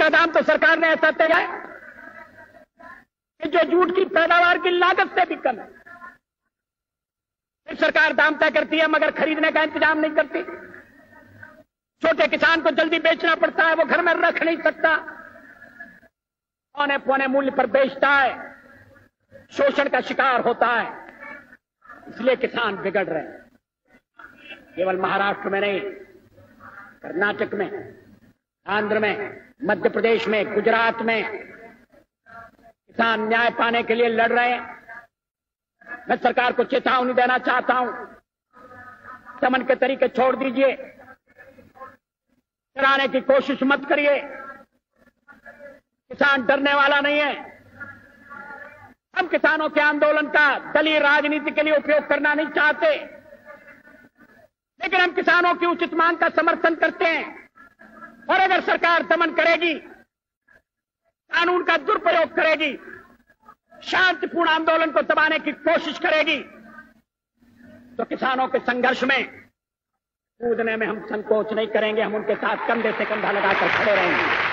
का दाम तो सरकार ने ऐसा तय है कि जो जूट की पैदावार की लागत से भी कम है। फिर सरकार दाम तय करती है, मगर खरीदने का इंतज़ाम नहीं करती। छोटे किसान को जल्दी बेचना पड़ता है, वो घर में रख नहीं सकता। पौने पौने मूल्य पर बेचता है, शोषण का शिकार होता है, इसलिए किसान बिगड़ रहे हैं। केवल महाराष्ट्र में नहीं, कर्नाटक में। आंध्र में, मध्य प्रदेश में, गुजरात में किसान न्याय पाने के लिए लड़ रहे हैं। मैं सरकार को चेतावनी देना चाहता हूँ। समन के तरीके छोड़ दीजिए। कराने की कोशिश मत करिए। किसान डरने वाला नहीं है। हम किसानों के आंदोलन का दलीय राजनीति के लिए उपयोग करना नहीं चाहते। लेकिन हम किसानों की उचित मांग का समर्थन करते हैं। और अगर सरकार दमन करेगी, कानून का दुरुपयोग करेगी, शांतिपूर्ण आंदोलन को दबाने की कोशिश करेगी तो किसानों के संघर्ष में कूदने में हम संकोच नहीं करेंगे, हम उनके साथ कंधे से कंधा लगाकर खड़े रहेंगे।